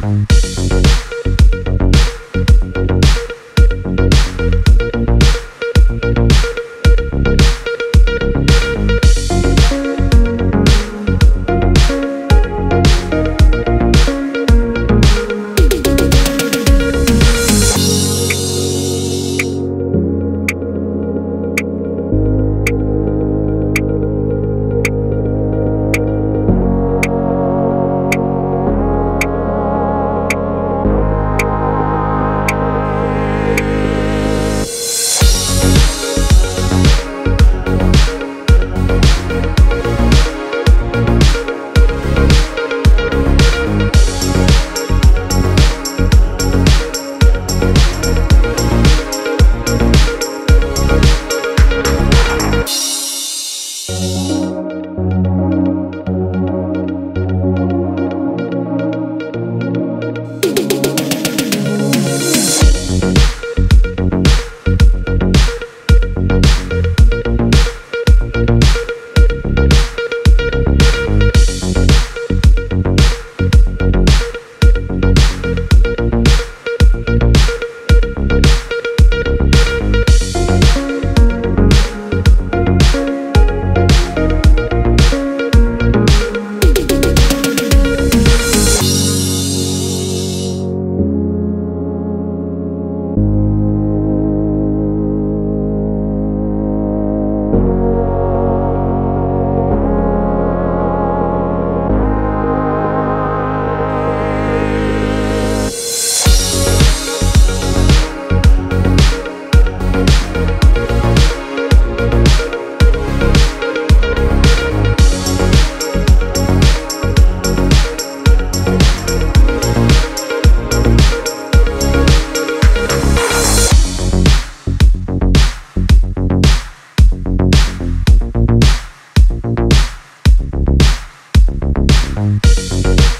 Música Thank